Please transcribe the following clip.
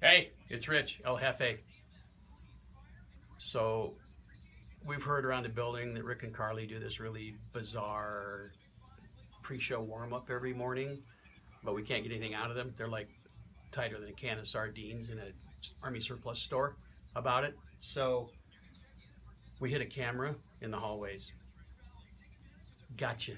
Hey, it's Rich, El Jefe. So, we've heard around the building that Rick and Carly do this really bizarre pre show warm up every morning, but we can't get anything out of them. They're like tighter than a can of sardines in an Army surplus store about it. So, we hit a camera in the hallways. Gotcha.